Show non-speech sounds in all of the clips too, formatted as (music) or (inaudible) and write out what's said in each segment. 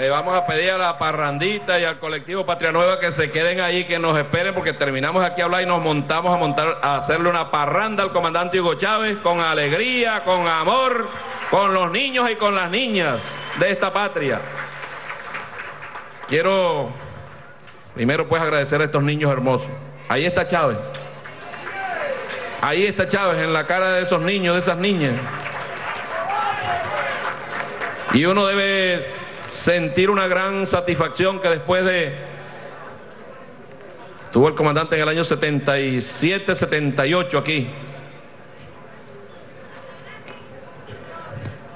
Le vamos a pedir a la parrandita y al colectivo Patria Nueva que se queden ahí, que nos esperen, porque terminamos aquí a hablar y nos montamos a montar, a hacerle una parranda al comandante Hugo Chávez con alegría, con amor, con los niños y con las niñas de esta patria. Quiero primero pues agradecer a estos niños hermosos. Ahí está Chávez. Ahí está Chávez en la cara de esos niños, de esas niñas. Y uno debe sentir una gran satisfacción que después de... Tuvo el comandante en el año 77, 78 aquí.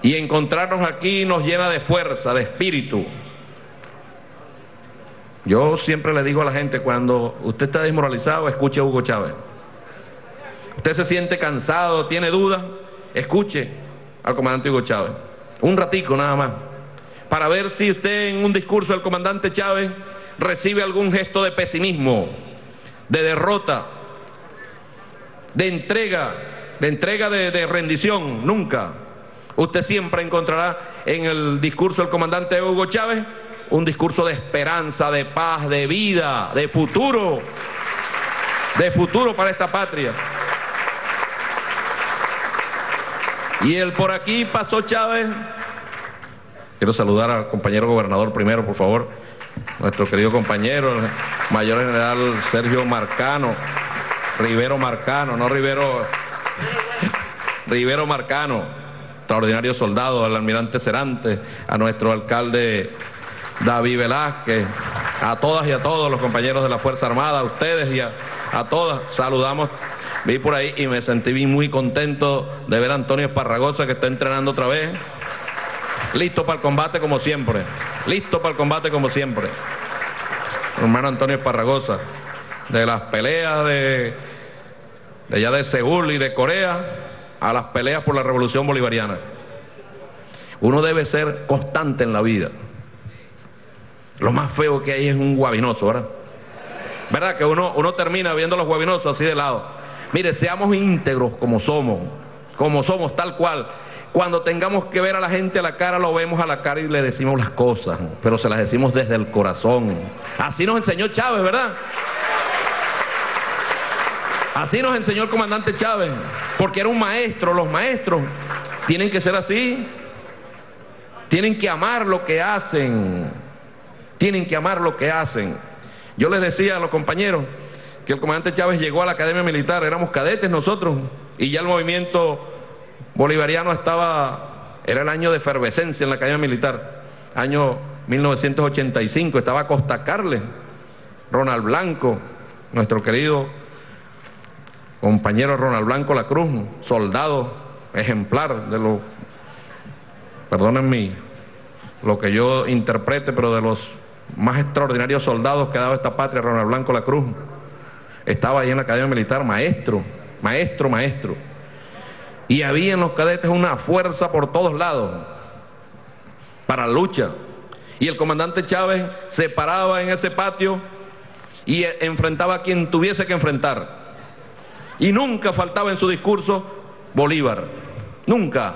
Y encontrarnos aquí nos llena de fuerza, de espíritu. Yo siempre le digo a la gente, cuando usted está desmoralizado, escuche a Hugo Chávez. Usted se siente cansado, tiene dudas, escuche al comandante Hugo Chávez. Un ratico nada más para ver si usted en un discurso del comandante Chávez recibe algún gesto de pesimismo, de derrota, de entrega, de entrega de, rendición, nunca. Usted siempre encontrará en el discurso del comandante Hugo Chávez un discurso de esperanza, de paz, de vida, de futuro, de futuro para esta patria. Y el por aquí pasó Chávez Quiero saludar al compañero gobernador primero, por favor. Nuestro querido compañero, el mayor general Sergio Marcano, Rivero Marcano, no Rivero, (laughs) Rivero Marcano, extraordinario soldado, al almirante Cerante, a nuestro alcalde David Velázquez, a todas y a todos los compañeros de la Fuerza Armada, a ustedes y a, a todas, saludamos. Vi por ahí y me sentí muy contento de ver a Antonio Esparragosa que está entrenando otra vez. Listo para el combate como siempre. Listo para el combate como siempre. Hermano Antonio Esparragosa, de las peleas de, de allá de Seúl y de Corea a las peleas por la revolución bolivariana. Uno debe ser constante en la vida. Lo más feo que hay es un guabinoso, ¿verdad? ¿Verdad? Que uno, uno termina viendo los guabinosos así de lado. Mire, seamos íntegros como somos, como somos tal cual. Cuando tengamos que ver a la gente a la cara, lo vemos a la cara y le decimos las cosas, pero se las decimos desde el corazón. Así nos enseñó Chávez, ¿verdad? Así nos enseñó el comandante Chávez, porque era un maestro. Los maestros tienen que ser así. Tienen que amar lo que hacen. Tienen que amar lo que hacen. Yo les decía a los compañeros que el comandante Chávez llegó a la Academia Militar, éramos cadetes nosotros, y ya el movimiento bolivariano estaba, era el año de efervescencia en la calle militar, año 1985, estaba Costa Carles, Ronald Blanco, nuestro querido compañero Ronald Blanco La Cruz, soldado ejemplar de los, perdónenme lo que yo interprete, pero de los más extraordinarios soldados que ha dado esta patria, Ronald Blanco La Cruz, estaba ahí en la academia militar, maestro, maestro, maestro. Y había en los cadetes una fuerza por todos lados para lucha. Y el comandante Chávez se paraba en ese patio y enfrentaba a quien tuviese que enfrentar. Y nunca faltaba en su discurso Bolívar. Nunca.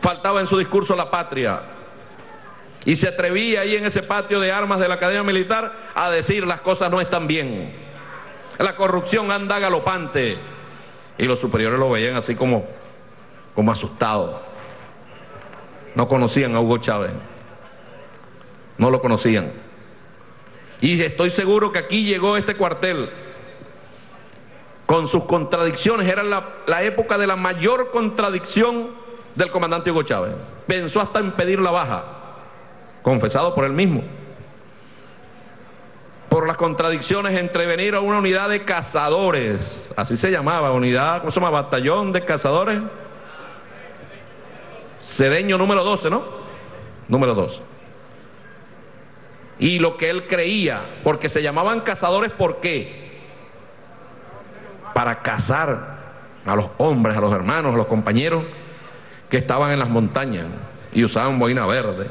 Faltaba en su discurso la patria. Y se atrevía ahí en ese patio de armas de la Academia Militar a decir las cosas no están bien. La corrupción anda galopante y los superiores lo veían así como, como asustados. No conocían a Hugo Chávez. No lo conocían. Y estoy seguro que aquí llegó este cuartel con sus contradicciones. Era la, la época de la mayor contradicción del comandante Hugo Chávez. Pensó hasta en pedir la baja, confesado por él mismo por las contradicciones entre venir a una unidad de cazadores, así se llamaba, unidad, ¿cómo se llama? Batallón de cazadores. Cedeño número 12, ¿no? Número 12. Y lo que él creía, porque se llamaban cazadores, ¿por qué? Para cazar a los hombres, a los hermanos, a los compañeros que estaban en las montañas y usaban boina verde,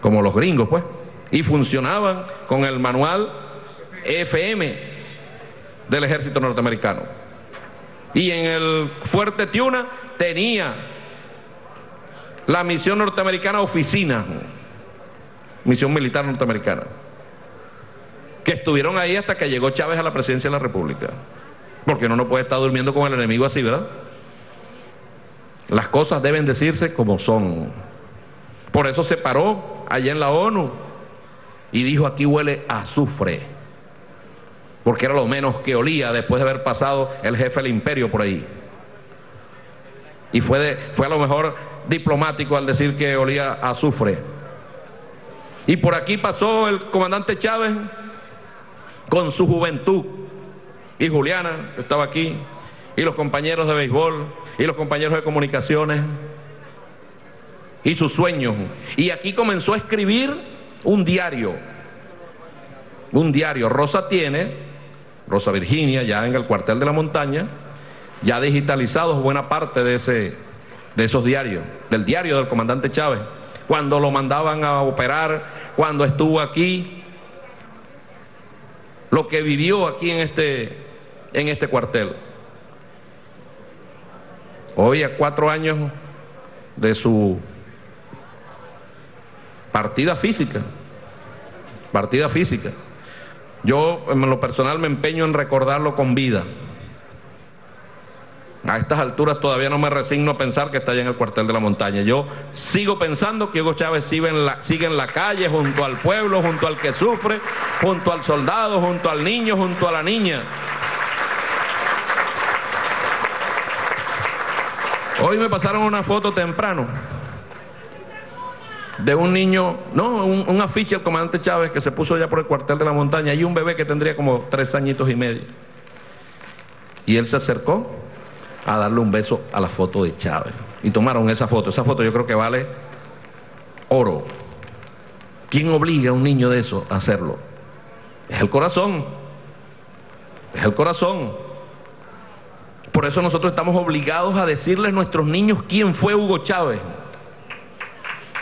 como los gringos, pues y funcionaban con el manual FM del ejército norteamericano. Y en el fuerte Tiuna tenía la misión norteamericana Oficina, misión militar norteamericana, que estuvieron ahí hasta que llegó Chávez a la presidencia de la República. Porque uno no puede estar durmiendo con el enemigo así, ¿verdad? Las cosas deben decirse como son. Por eso se paró allá en la ONU y dijo aquí huele a azufre. Porque era lo menos que olía después de haber pasado el jefe del imperio por ahí. Y fue, fue a lo mejor diplomático al decir que olía a azufre. Y por aquí pasó el comandante Chávez con su juventud. Y Juliana, estaba aquí, y los compañeros de béisbol, y los compañeros de comunicaciones, y sus sueños. Y aquí comenzó a escribir un diario. Un diario. Rosa tiene, Rosa Virginia, ya en el cuartel de la montaña, ya digitalizados buena parte de, ese, de esos diarios, del diario del comandante Chávez, cuando lo mandaban a operar, cuando estuvo aquí, lo que vivió aquí en este, en este cuartel. Hoy, a cuatro años de su partida física, partida física, yo en lo personal me empeño en recordarlo con vida. A estas alturas todavía no me resigno a pensar que está allá en el cuartel de la montaña. Yo sigo pensando que Hugo Chávez sigue en, la, sigue en la calle, junto al pueblo, junto al que sufre, junto al soldado, junto al niño, junto a la niña. Hoy me pasaron una foto temprano de un niño, no, un, afiche del comandante Chávez que se puso allá por el cuartel de la montaña y un bebé que tendría como tres añitos y medio. Y él se acercó a darle un beso a la foto de Chávez. Y tomaron esa foto. Esa foto yo creo que vale oro. ¿Quién obliga a un niño de eso a hacerlo? Es el corazón. Es el corazón. Por eso nosotros estamos obligados a decirles a nuestros niños quién fue Hugo Chávez.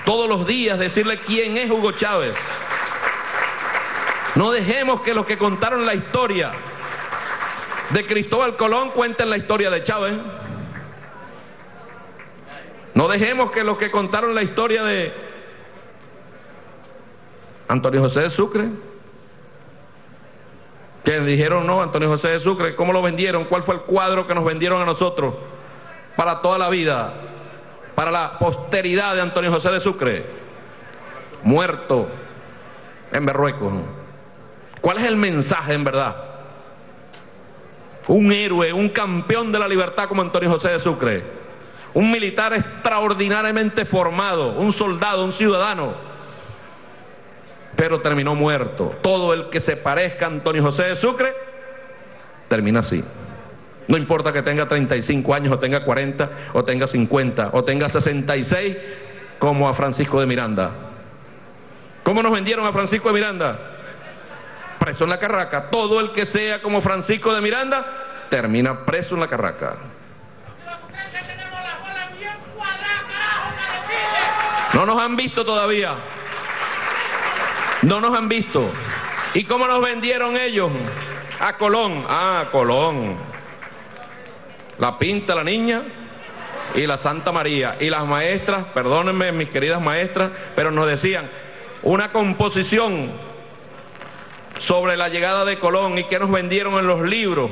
Todos los días decirle quién es Hugo Chávez. No dejemos que los que contaron la historia de Cristóbal Colón cuenten la historia de Chávez. No dejemos que los que contaron la historia de Antonio José de Sucre, que dijeron no, Antonio José de Sucre, ¿cómo lo vendieron? ¿Cuál fue el cuadro que nos vendieron a nosotros para toda la vida? Para la posteridad de Antonio José de Sucre, muerto en Berruecos. ¿Cuál es el mensaje en verdad? un héroe, un campeón de la libertad como Antonio José de Sucre, un militar extraordinariamente formado, un soldado, un ciudadano, pero terminó muerto. Todo el que se parezca a Antonio José de Sucre termina así. No importa que tenga 35 años, o tenga 40, o tenga 50, o tenga 66, como a Francisco de Miranda. ¿Cómo nos vendieron a Francisco de Miranda? preso en la carraca. Todo el que sea como Francisco de Miranda termina preso en la carraca. No nos han visto todavía. No nos han visto. ¿Y cómo nos vendieron ellos? A Colón. Ah, Colón. La pinta la niña y la Santa María. Y las maestras, perdónenme mis queridas maestras, pero nos decían, una composición sobre la llegada de Colón y que nos vendieron en los libros.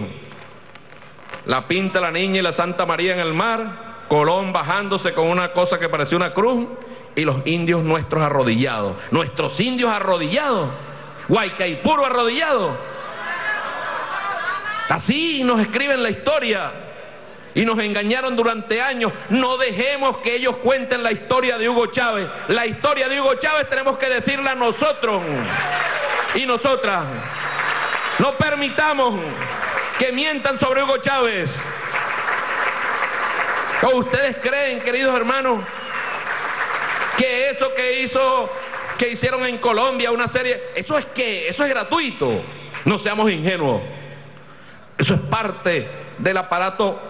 La pinta la niña y la Santa María en el mar, Colón bajándose con una cosa que parecía una cruz y los indios nuestros arrodillados. Nuestros indios arrodillados. puro arrodillado. Así nos escriben la historia y nos engañaron durante años. No dejemos que ellos cuenten la historia de Hugo Chávez. La historia de Hugo Chávez tenemos que decirla nosotros y nosotras. No permitamos que mientan sobre Hugo Chávez. ¿O ustedes creen, queridos hermanos, que eso que hizo, que hicieron en Colombia, una serie, eso es que, eso es gratuito? No seamos ingenuos. Eso es parte del aparato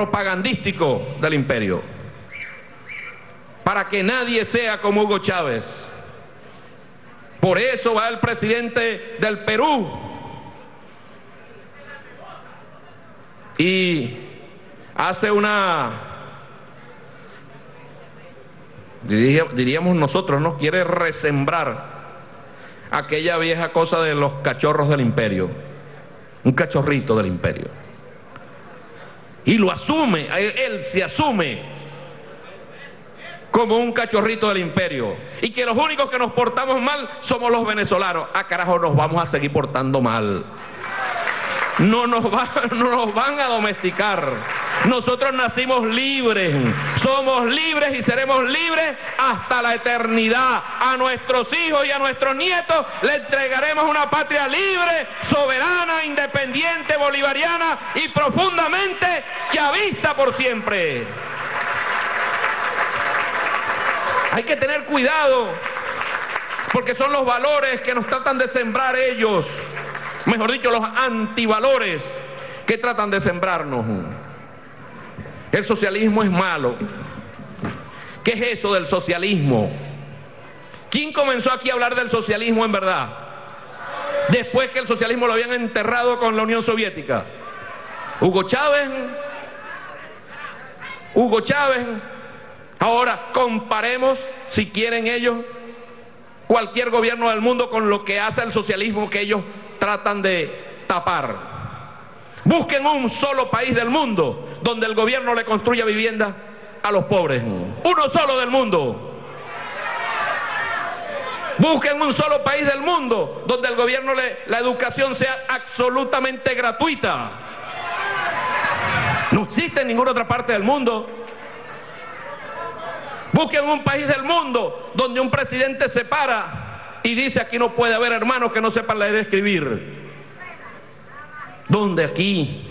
propagandístico del imperio. Para que nadie sea como Hugo Chávez. Por eso va el presidente del Perú y hace una diríamos nosotros, ¿no? Quiere resembrar aquella vieja cosa de los cachorros del imperio, un cachorrito del imperio. Y lo asume, él se asume como un cachorrito del imperio. Y que los únicos que nos portamos mal somos los venezolanos. Ah, carajo, nos vamos a seguir portando mal. No nos, (laughs) no nos van a domesticar. Nosotros nacimos libres, somos libres y seremos libres hasta la eternidad. A nuestros hijos y a nuestros nietos le entregaremos una patria libre, soberana, independiente, bolivariana y profundamente chavista por siempre. Hay que tener cuidado, porque son los valores que nos tratan de sembrar ellos, mejor dicho, los antivalores que tratan de sembrarnos. El socialismo es malo. ¿Qué es eso del socialismo? ¿Quién comenzó aquí a hablar del socialismo en verdad? Después que el socialismo lo habían enterrado con la Unión Soviética. Hugo Chávez. Hugo Chávez Ahora comparemos, si quieren ellos, cualquier gobierno del mundo con lo que hace el socialismo que ellos tratan de tapar. Busquen un solo país del mundo donde el gobierno le construya vivienda a los pobres. Uno solo del mundo. Busquen un solo país del mundo donde el gobierno le, la educación sea absolutamente gratuita. No existe en ninguna otra parte del mundo. Busquen un país del mundo donde un presidente se para y dice aquí no puede haber hermanos que no sepan leer y escribir. ¿Dónde aquí?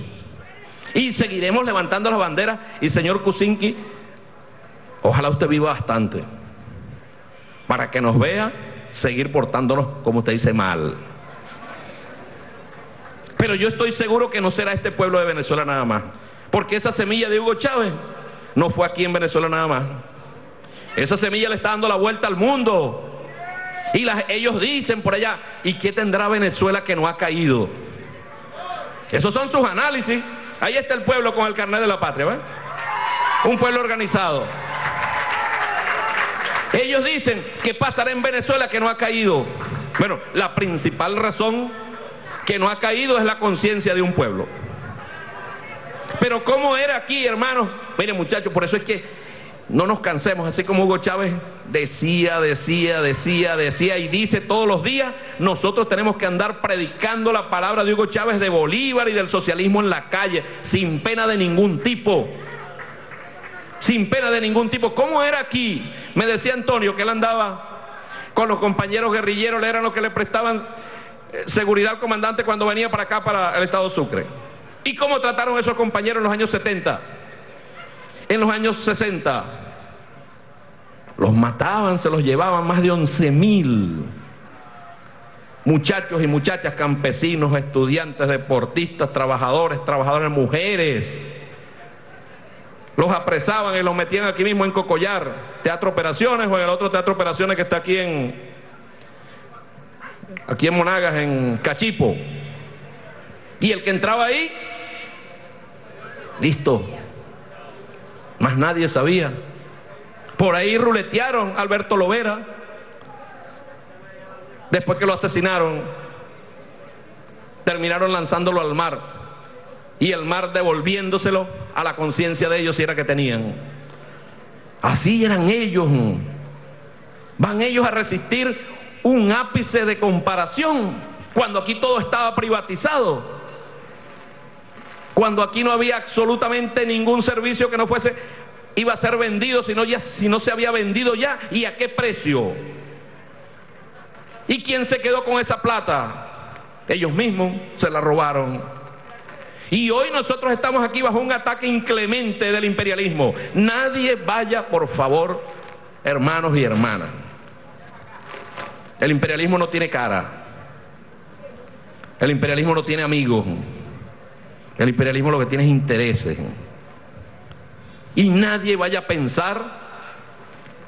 Y seguiremos levantando las banderas y señor Kuczynski, ojalá usted viva bastante para que nos vea seguir portándonos como usted dice mal. Pero yo estoy seguro que no será este pueblo de Venezuela nada más, porque esa semilla de Hugo Chávez no fue aquí en Venezuela nada más. Esa semilla le está dando la vuelta al mundo. Y ellos dicen por allá, ¿y qué tendrá Venezuela que no ha caído? Esos son sus análisis. Ahí está el pueblo con el carnet de la patria, ¿ven? Un pueblo organizado. Ellos dicen, ¿qué pasará en Venezuela que no ha caído? Bueno, la principal razón que no ha caído es la conciencia de un pueblo. Pero ¿cómo era aquí, hermanos? Miren muchachos, por eso es que no nos cansemos, así como Hugo Chávez decía, decía, decía, decía y dice todos los días, nosotros tenemos que andar predicando la palabra de Hugo Chávez de Bolívar y del socialismo en la calle, sin pena de ningún tipo. Sin pena de ningún tipo. ¿Cómo era aquí? Me decía Antonio que él andaba con los compañeros guerrilleros, eran los que le prestaban eh, seguridad al comandante cuando venía para acá, para el estado Sucre. ¿Y cómo trataron esos compañeros en los años 70? En los años 60. Los mataban, se los llevaban más de 11 mil muchachos y muchachas, campesinos, estudiantes, deportistas, trabajadores, trabajadoras, mujeres. Los apresaban y los metían aquí mismo en Cocollar, Teatro Operaciones o en el otro Teatro Operaciones que está aquí en aquí en Monagas, en Cachipo. Y el que entraba ahí, listo, más nadie sabía. Por ahí ruletearon a Alberto Lovera, después que lo asesinaron, terminaron lanzándolo al mar y el mar devolviéndoselo a la conciencia de ellos si era que tenían. Así eran ellos. Van ellos a resistir un ápice de comparación cuando aquí todo estaba privatizado cuando aquí no había absolutamente ningún servicio que no fuese, iba a ser vendido, si no, ya, si no se había vendido ya, ¿y a qué precio? ¿Y quién se quedó con esa plata? Ellos mismos se la robaron. Y hoy nosotros estamos aquí bajo un ataque inclemente del imperialismo. Nadie vaya, por favor, hermanos y hermanas. El imperialismo no tiene cara. El imperialismo no tiene amigos. El imperialismo lo que tiene es intereses. Y nadie vaya a pensar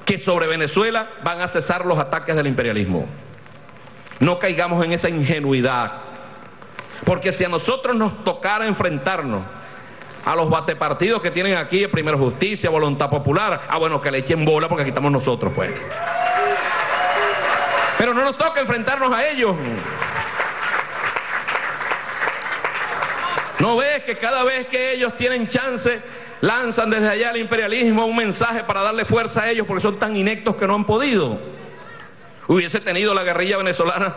que sobre Venezuela van a cesar los ataques del imperialismo. No caigamos en esa ingenuidad. Porque si a nosotros nos tocara enfrentarnos a los batepartidos que tienen aquí, Primero Justicia, Voluntad Popular, ah bueno, que le echen bola porque aquí estamos nosotros pues. Pero no nos toca enfrentarnos a ellos. ¿No ves que cada vez que ellos tienen chance, lanzan desde allá el imperialismo un mensaje para darle fuerza a ellos porque son tan inectos que no han podido? Hubiese tenido la guerrilla venezolana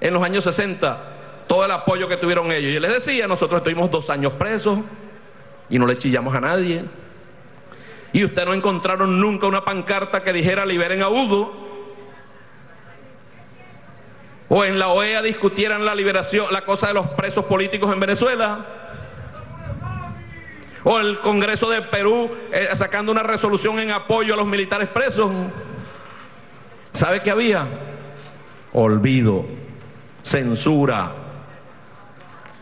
en los años 60 todo el apoyo que tuvieron ellos. Y les decía, nosotros estuvimos dos años presos y no le chillamos a nadie. Y ustedes no encontraron nunca una pancarta que dijera liberen a Hugo. O en la OEA discutieran la liberación, la cosa de los presos políticos en Venezuela. O el Congreso de Perú eh, sacando una resolución en apoyo a los militares presos. ¿Sabe qué había? Olvido, censura.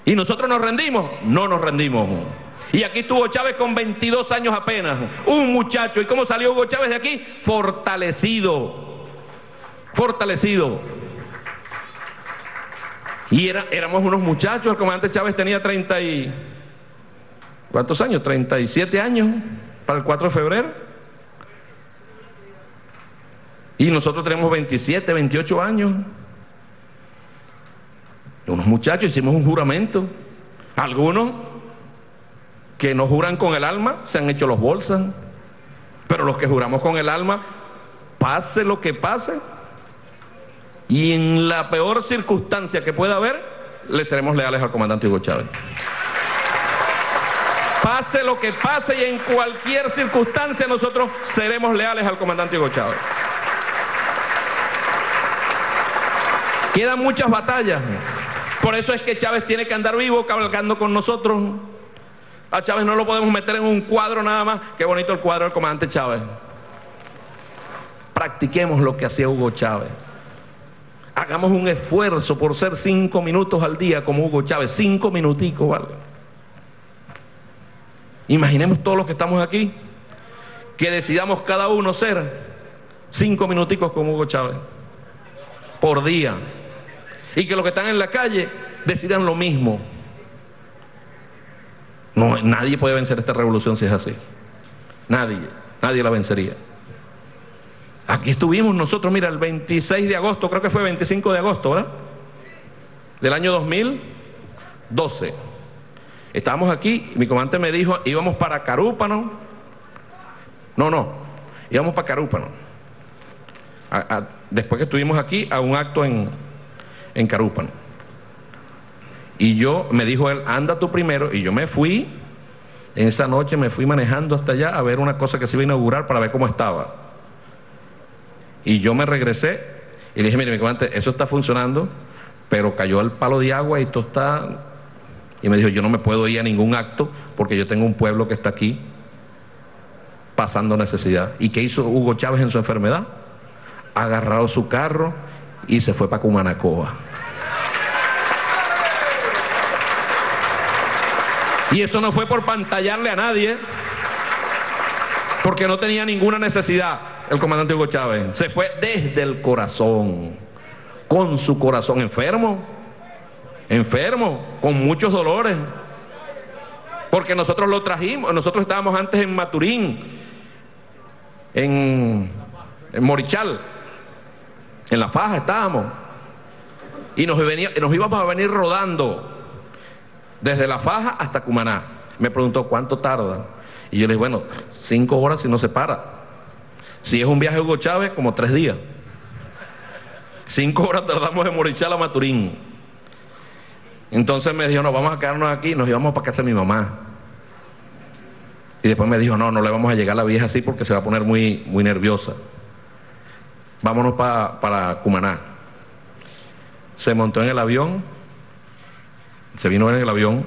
¿Y nosotros nos rendimos? No nos rendimos. Y aquí estuvo Chávez con 22 años apenas, un muchacho. ¿Y cómo salió Hugo Chávez de aquí? Fortalecido, fortalecido. Y era, éramos unos muchachos, el comandante Chávez tenía 30 y... ¿Cuántos años? 37 años para el 4 de febrero. Y nosotros tenemos 27, 28 años. Unos muchachos hicimos un juramento. Algunos que no juran con el alma se han hecho los bolsas. Pero los que juramos con el alma, pase lo que pase, y en la peor circunstancia que pueda haber, le seremos leales al comandante Hugo Chávez. Pase lo que pase y en cualquier circunstancia nosotros seremos leales al comandante Hugo Chávez. Quedan muchas batallas. Por eso es que Chávez tiene que andar vivo cabalgando con nosotros. A Chávez no lo podemos meter en un cuadro nada más. Qué bonito el cuadro del comandante Chávez. Practiquemos lo que hacía Hugo Chávez. Hagamos un esfuerzo por ser cinco minutos al día como Hugo Chávez. Cinco minuticos, ¿vale? Imaginemos todos los que estamos aquí que decidamos cada uno ser cinco minuticos como Hugo Chávez por día y que los que están en la calle decidan lo mismo. No, nadie puede vencer esta revolución si es así. Nadie, nadie la vencería. Aquí estuvimos nosotros, mira, el 26 de agosto, creo que fue 25 de agosto, ¿verdad? Del año 2012. Estábamos aquí, mi comandante me dijo, íbamos para Carúpano. No, no, íbamos para Carúpano. después que estuvimos aquí, a un acto en, Carúpano. Y yo, me dijo él, anda tú primero, y yo me fui, en esa noche me fui manejando hasta allá a ver una cosa que se iba a inaugurar para ver cómo estaba. Y yo me regresé y le dije, mire, mi comandante, eso está funcionando, pero cayó el palo de agua y esto está... Y me dijo, yo no me puedo ir a ningún acto porque yo tengo un pueblo que está aquí pasando necesidad. ¿Y qué hizo Hugo Chávez en su enfermedad? Agarrado su carro y se fue para Cumanacoa. Y eso no fue por pantallarle a nadie, porque no tenía ninguna necesidad el comandante Hugo Chávez. Se fue desde el corazón, con su corazón enfermo, enfermo, con muchos dolores. Porque nosotros lo trajimos, nosotros estábamos antes en Maturín, en, Morichal, en La Faja estábamos. Y nos, nos íbamos a venir rodando desde La Faja hasta Cumaná. Me preguntó, ¿cuánto tarda? Y yo le dije, bueno, cinco horas si no se para. Si es un viaje Hugo Chávez, como tres días. Cinco horas tardamos de Morichal a Maturín. Entonces me dijo, no, vamos a quedarnos aquí, nos íbamos para casa de mi mamá. Y después me dijo, no, no le vamos a llegar a la vieja así porque se va a poner muy, muy nerviosa. Vámonos para Cumaná. Se montó en el avión, se vino en el avión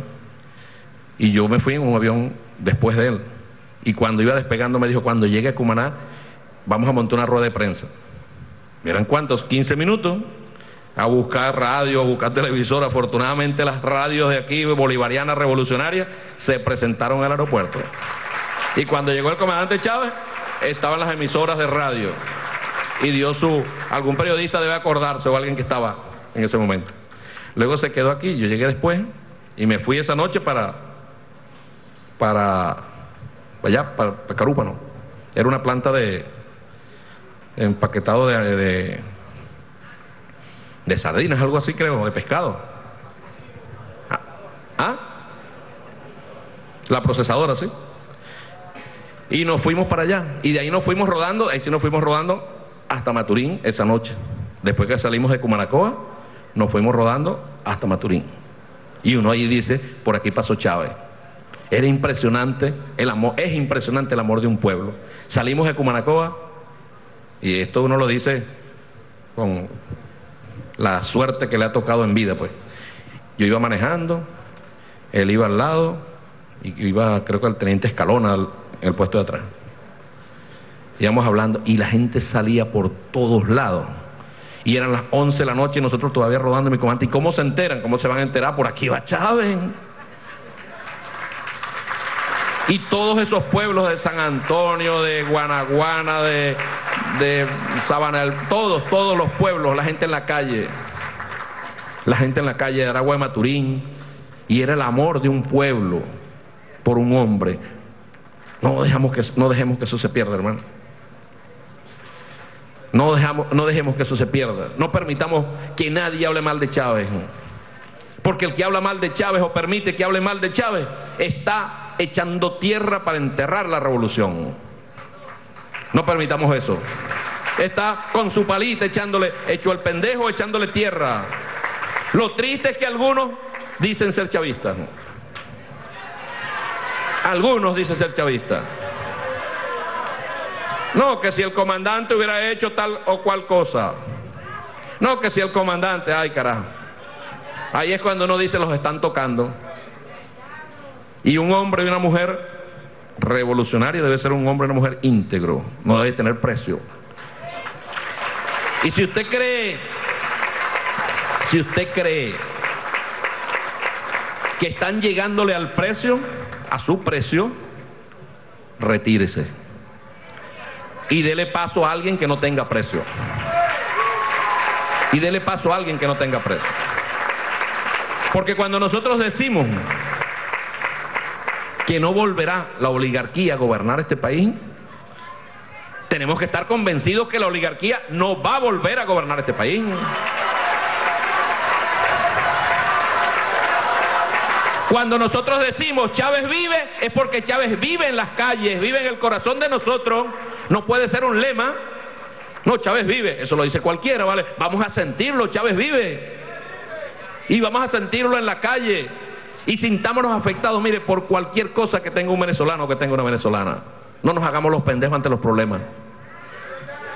y yo me fui en un avión después de él. Y cuando iba despegando me dijo, cuando llegue a Cumaná, vamos a montar una rueda de prensa. ¿Miran cuántos? 15 minutos a buscar radio, a buscar televisor. Afortunadamente las radios de aquí, bolivarianas, revolucionarias, se presentaron al aeropuerto. Y cuando llegó el comandante Chávez, estaban las emisoras de radio. Y dio su... Algún periodista debe acordarse o alguien que estaba en ese momento. Luego se quedó aquí, yo llegué después y me fui esa noche para, para allá, para, para Carúpano. Era una planta de empaquetado de, de, sardinas, algo así creo, de pescado. ¿Ah? ¿Ah? La procesadora, sí. Y nos fuimos para allá. Y de ahí nos fuimos rodando, ahí sí nos fuimos rodando hasta Maturín esa noche. Después que salimos de Cumanacoa, nos fuimos rodando hasta Maturín. Y uno ahí dice, por aquí pasó Chávez. Era impresionante el amor, es impresionante el amor de un pueblo. Salimos de Cumanacoa, y esto uno lo dice con la suerte que le ha tocado en vida, pues. Yo iba manejando, él iba al lado, y iba, creo que el teniente Escalona en el puesto de atrás. Íbamos hablando, y la gente salía por todos lados. Y eran las 11 de la noche y nosotros todavía rodando mi comandante. ¿Y cómo se enteran? ¿Cómo se van a enterar? Por aquí va Chávez. Y todos esos pueblos de San Antonio, de Guanaguana, de, de Sabana, todos, todos los pueblos, la gente en la calle, la gente en la calle de Aragua de Maturín, y era el amor de un pueblo por un hombre. No dejamos que, no dejemos que eso se pierda, hermano. No, dejamos, no dejemos que eso se pierda. No permitamos que nadie hable mal de Chávez. Porque el que habla mal de Chávez o permite que hable mal de Chávez está echando tierra para enterrar la revolución. No permitamos eso. Está con su palita echándole, hecho el pendejo, echándole tierra. Lo triste es que algunos dicen ser chavistas. Algunos dicen ser chavistas. No, que si el comandante hubiera hecho tal o cual cosa. No, que si el comandante, ay carajo. Ahí es cuando uno dice los están tocando. Y un hombre y una mujer revolucionario debe ser un hombre y una mujer íntegro, no debe tener precio. Y si usted cree, si usted cree que están llegándole al precio, a su precio, retírese. Y dele paso a alguien que no tenga precio. Y dele paso a alguien que no tenga precio. Porque cuando nosotros decimos que no volverá la oligarquía a gobernar este país, tenemos que estar convencidos que la oligarquía no va a volver a gobernar este país. Cuando nosotros decimos Chávez vive, es porque Chávez vive en las calles, vive en el corazón de nosotros. No puede ser un lema. No, Chávez vive, eso lo dice cualquiera, ¿vale? Vamos a sentirlo, Chávez vive. Y vamos a sentirlo en la calle. Y sintámonos afectados, mire, por cualquier cosa que tenga un venezolano o que tenga una venezolana. No nos hagamos los pendejos ante los problemas.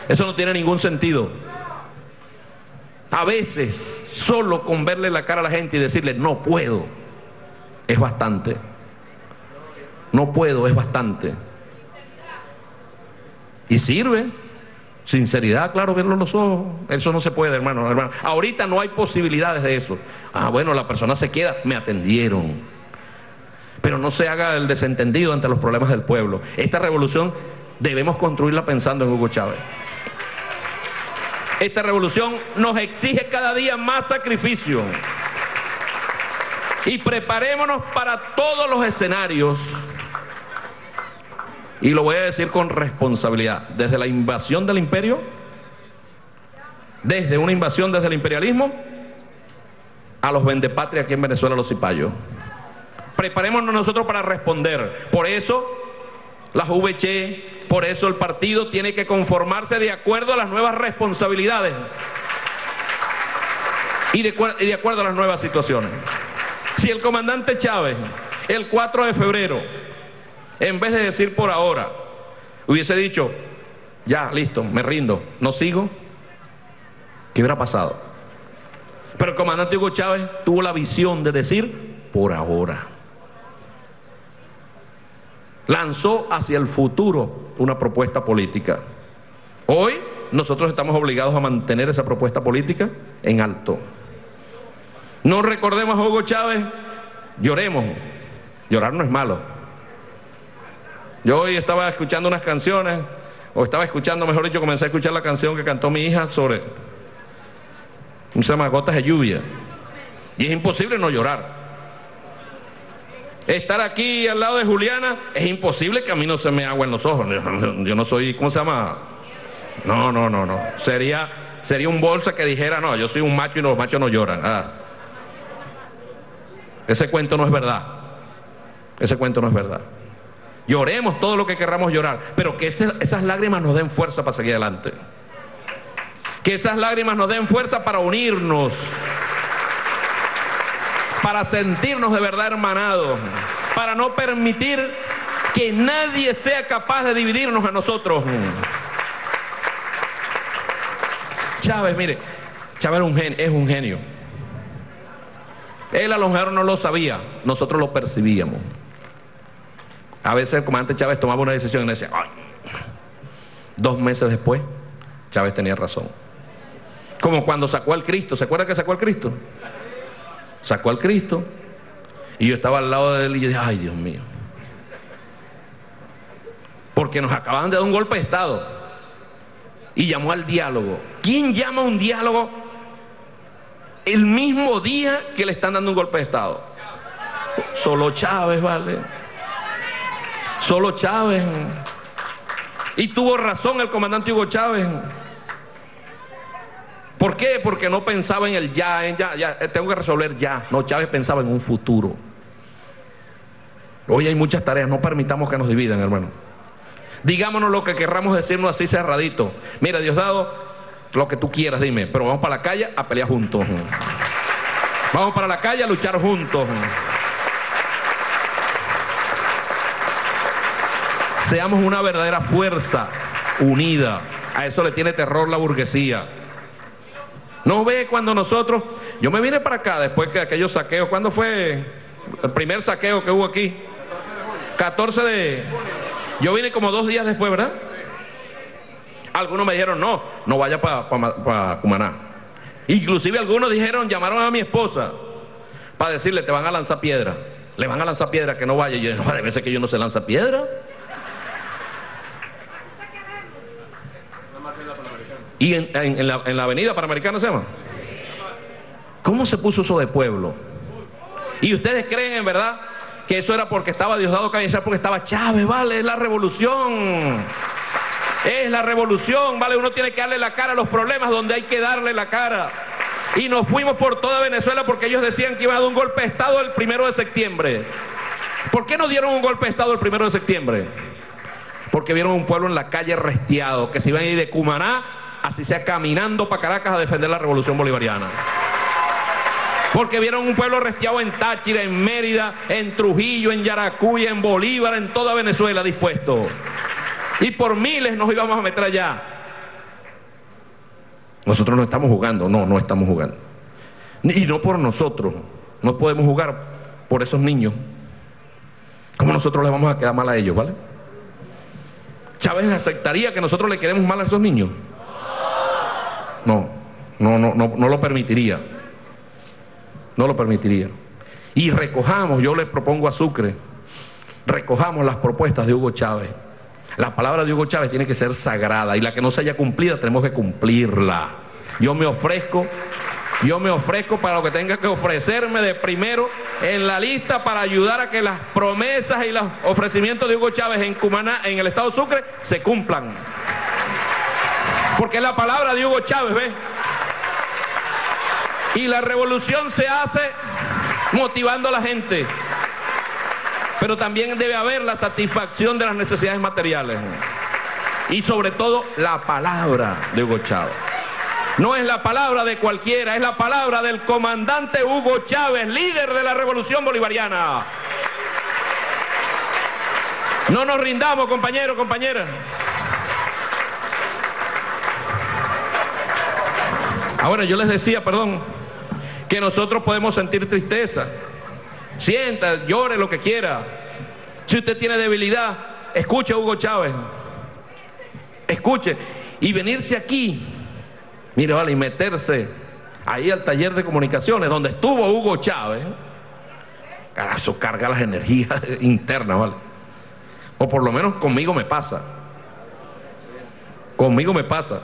Eso no tiene ningún sentido. A veces, solo con verle la cara a la gente y decirle, no puedo, es bastante. No puedo, es bastante. Y sirve. Sinceridad, claro, verlo en los ojos. Eso no se puede, hermano, hermano. Ahorita no hay posibilidades de eso. Ah, bueno, la persona se queda, me atendieron. Pero no se haga el desentendido ante los problemas del pueblo. Esta revolución debemos construirla pensando en Hugo Chávez. Esta revolución nos exige cada día más sacrificio. Y preparémonos para todos los escenarios y lo voy a decir con responsabilidad, desde la invasión del imperio, desde una invasión desde el imperialismo, a los vendepatria aquí en Venezuela, los cipayos. Preparémonos nosotros para responder. Por eso, las VC, por eso el partido tiene que conformarse de acuerdo a las nuevas responsabilidades y de, y de acuerdo a las nuevas situaciones. Si el comandante Chávez, el 4 de febrero, en vez de decir por ahora, hubiese dicho, ya, listo, me rindo, no sigo, ¿qué hubiera pasado? Pero el comandante Hugo Chávez tuvo la visión de decir, por ahora. Lanzó hacia el futuro una propuesta política. Hoy nosotros estamos obligados a mantener esa propuesta política en alto. No recordemos a Hugo Chávez, lloremos. Llorar no es malo, yo hoy estaba escuchando unas canciones, o estaba escuchando, mejor dicho, comencé a escuchar la canción que cantó mi hija sobre, se llama Gotas de Lluvia. Y es imposible no llorar. estar aquí al lado de Juliana, es imposible que a mí no se me agua en los ojos. Yo no soy, ¿cómo se llama? No, no, no, no. Sería, sería un bolsa que dijera, no, yo soy un macho y los machos no lloran. Ah. Ese cuento no es verdad. Ese cuento no es verdad. Lloremos todo lo que querramos llorar, pero que esas lágrimas nos den fuerza para seguir adelante. Que esas lágrimas nos den fuerza para unirnos, para sentirnos de verdad hermanados, para no permitir que nadie sea capaz de dividirnos a nosotros. Chávez, mire, Chávez un genio. Es un genio. Él a lo mejor no lo sabía, nosotros lo percibíamos. A veces el comandante Chávez tomaba una decisión y decía, Ay. dos meses después, Chávez tenía razón. Como cuando sacó al Cristo, ¿se acuerda que sacó al Cristo? sacó al Cristo y yo estaba al lado de él y yo dije, ay Dios mío. Porque nos acaban de dar un golpe de Estado. Y llamó al diálogo. ¿Quién llama a un diálogo el mismo día que le están dando un golpe de Estado? Solo Chávez, ¿vale? Solo Chávez. Y tuvo razón el comandante Hugo Chávez. ¿Por qué? Porque no pensaba en el ya, en ya, ya, eh, tengo que resolver ya. No, Chávez pensaba en un futuro. Hoy hay muchas tareas, no permitamos que nos dividan, hermano. Digámonos lo que querramos decirnos así cerradito. Mira, Dios dado, lo que tú quieras, dime, pero vamos para la calle a pelear juntos. Vamos para la calle a luchar juntos. Seamos una verdadera fuerza unida. A eso le tiene terror la burguesía. No ve cuando nosotros, yo me vine para acá después que aquellos saqueos, ¿cuándo fue el primer saqueo que hubo aquí? 14 de... Yo vine como dos días después, ¿verdad? Algunos me dijeron, no, no vaya para pa, Cumaná. Inclusive algunos dijeron, llamaron a mi esposa para decirle, te van a lanzar piedra. Le van a lanzar piedra, que no vaya. Y yo no, debe ser que yo no se lanza piedra. ¿Y en, la, en la avenida Panamericana se llama? ¿Cómo se puso eso de pueblo? Y ustedes creen en verdad que eso era porque estaba Diosdado Cabezal, porque estaba Chávez, vale, es la revolución. Es la revolución, vale, uno tiene que darle la cara a los problemas donde hay que darle la cara. Y nos fuimos por toda Venezuela porque ellos decían que iba a dar un golpe de Estado el primero de septiembre. ¿Por qué no dieron un golpe de Estado el primero de septiembre? Porque vieron un pueblo en la calle restiado, que se iban a ir de Cumaná así sea caminando para Caracas a defender la revolución bolivariana. Porque vieron un pueblo restiado en Táchira, en Mérida, en Trujillo, en Yaracuy, en Bolívar, en toda Venezuela dispuesto. Y por miles nos íbamos a meter allá. Nosotros no estamos jugando, no, no estamos jugando. Y no por nosotros, no podemos jugar por esos niños. ¿Cómo nosotros le vamos a quedar mal a ellos, vale? Chávez aceptaría que nosotros le quedemos mal a esos niños. No, no, no, no, lo permitiría. No lo permitiría. Y recojamos, yo le propongo a Sucre, recojamos las propuestas de Hugo Chávez. La palabra de Hugo Chávez tiene que ser sagrada y la que no se haya cumplida tenemos que cumplirla. Yo me ofrezco, yo me ofrezco para lo que tenga que ofrecerme de primero en la lista para ayudar a que las promesas y los ofrecimientos de Hugo Chávez en Cumaná, en el estado Sucre, se cumplan. Porque es la palabra de Hugo Chávez, ¿ves? Y la revolución se hace motivando a la gente. Pero también debe haber la satisfacción de las necesidades materiales. Y sobre todo la palabra de Hugo Chávez. No es la palabra de cualquiera, es la palabra del comandante Hugo Chávez, líder de la revolución bolivariana. No nos rindamos, compañeros, compañeras. Ahora yo les decía, perdón, que nosotros podemos sentir tristeza. Sienta, llore lo que quiera. Si usted tiene debilidad, escuche a Hugo Chávez. Escuche. Y venirse aquí, mire, vale, y meterse ahí al taller de comunicaciones donde estuvo Hugo Chávez. Eso carga las energías (laughs) internas, ¿vale? O por lo menos conmigo me pasa. Conmigo me pasa.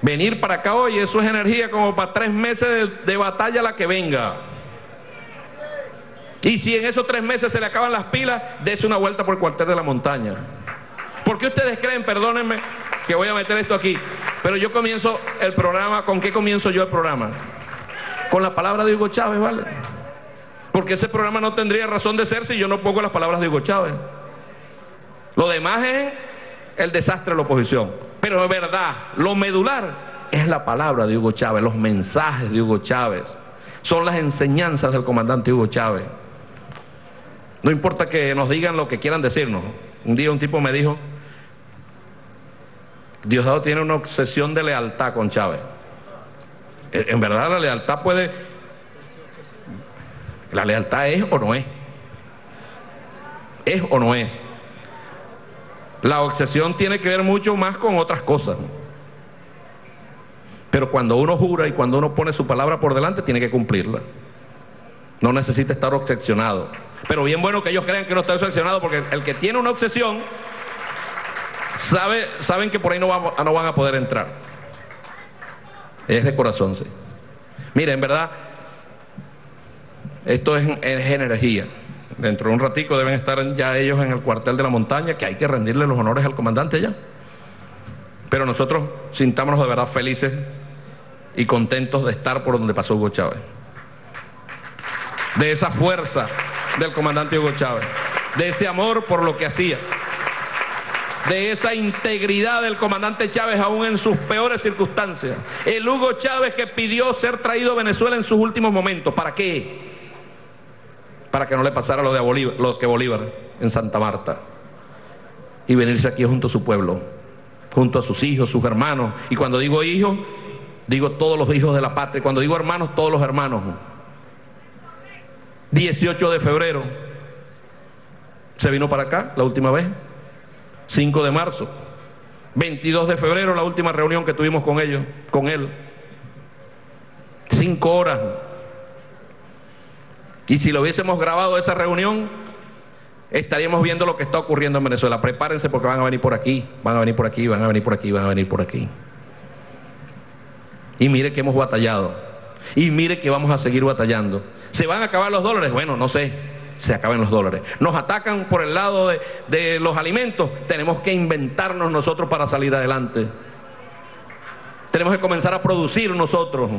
Venir para acá hoy, eso es energía como para tres meses de, batalla la que venga. Y si en esos tres meses se le acaban las pilas, dése una vuelta por el cuartel de la montaña. ¿Por qué ustedes creen, perdónenme, que voy a meter esto aquí? Pero yo comienzo el programa, ¿con qué comienzo yo el programa? Con la palabra de Hugo Chávez, ¿vale? Porque ese programa no tendría razón de ser si yo no pongo las palabras de Hugo Chávez. Lo demás es el desastre de la oposición. Pero es verdad, lo medular es la palabra de Hugo Chávez, los mensajes de Hugo Chávez, son las enseñanzas del comandante Hugo Chávez. No importa que nos digan lo que quieran decirnos. Un día un tipo me dijo, Diosdado tiene una obsesión de lealtad con Chávez. En verdad la lealtad puede... La lealtad es o no es. Es o no es. La obsesión tiene que ver mucho más con otras cosas. Pero cuando uno jura y cuando uno pone su palabra por delante, tiene que cumplirla. No necesita estar obsesionado. Pero bien bueno que ellos crean que no está obsesionado, porque el que tiene una obsesión, sabe, saben que por ahí no, vamos, no van a poder entrar. Es de corazón, sí. Mire, en verdad, esto es, es energía. Dentro de un ratico deben estar ya ellos en el cuartel de la montaña, que hay que rendirle los honores al comandante ya. Pero nosotros sintámonos de verdad felices y contentos de estar por donde pasó Hugo Chávez. De esa fuerza del comandante Hugo Chávez, de ese amor por lo que hacía, de esa integridad del comandante Chávez aún en sus peores circunstancias. El Hugo Chávez que pidió ser traído a Venezuela en sus últimos momentos. ¿Para qué? Para que no le pasara lo de Bolívar, que Bolívar en Santa Marta. Y venirse aquí junto a su pueblo, junto a sus hijos, sus hermanos. Y cuando digo hijos, digo todos los hijos de la patria. Cuando digo hermanos, todos los hermanos. 18 de febrero se vino para acá la última vez. 5 de marzo. 22 de febrero la última reunión que tuvimos con ellos, con él. Cinco horas. Y si lo hubiésemos grabado esa reunión, estaríamos viendo lo que está ocurriendo en Venezuela. Prepárense porque van a venir por aquí, van a venir por aquí, van a venir por aquí, van a venir por aquí. Y mire que hemos batallado. Y mire que vamos a seguir batallando. ¿Se van a acabar los dólares? Bueno, no sé. Se acaben los dólares. Nos atacan por el lado de, de los alimentos. Tenemos que inventarnos nosotros para salir adelante. Tenemos que comenzar a producir nosotros.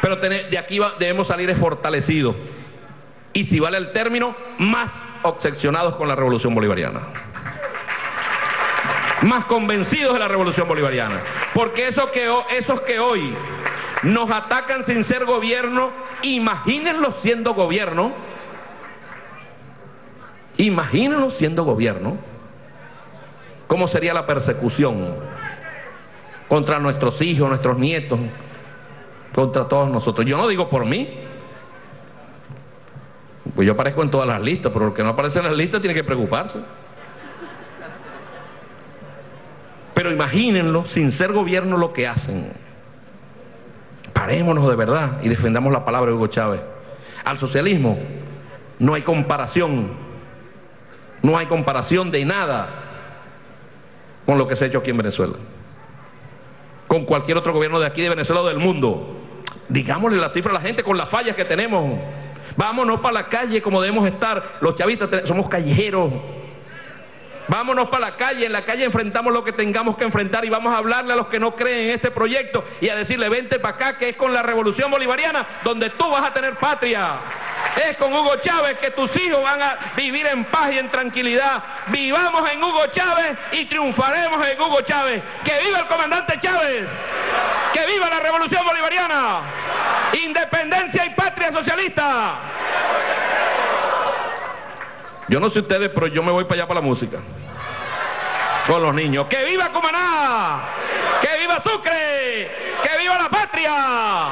Pero de aquí debemos salir fortalecidos. Y si vale el término, más obsesionados con la revolución bolivariana. Más convencidos de la revolución bolivariana. Porque esos que, que hoy nos atacan sin ser gobierno, imagínenlo siendo gobierno. Imagínenlo siendo gobierno. ¿Cómo sería la persecución contra nuestros hijos, nuestros nietos, contra todos nosotros? Yo no digo por mí. Pues yo aparezco en todas las listas, pero el que no aparece en las listas tiene que preocuparse. Pero imagínenlo, sin ser gobierno, lo que hacen. Parémonos de verdad y defendamos la palabra de Hugo Chávez. Al socialismo no hay comparación, no hay comparación de nada con lo que se ha hecho aquí en Venezuela. Con cualquier otro gobierno de aquí, de Venezuela o del mundo. Digámosle la cifra a la gente con las fallas que tenemos. Vámonos para la calle como debemos estar. Los chavistas somos callejeros. Vámonos para la calle, en la calle enfrentamos lo que tengamos que enfrentar y vamos a hablarle a los que no creen en este proyecto y a decirle, vente para acá, que es con la revolución bolivariana donde tú vas a tener patria. Es con Hugo Chávez que tus hijos van a vivir en paz y en tranquilidad. Vivamos en Hugo Chávez y triunfaremos en Hugo Chávez. ¡Que viva el comandante Chávez! ¡Que viva la revolución bolivariana! ¡Independencia y patria socialista! Yo no sé ustedes, pero yo me voy para allá para la música. Con los niños. ¡Que viva Cumaná! ¡Que viva Sucre! ¡Que viva la patria!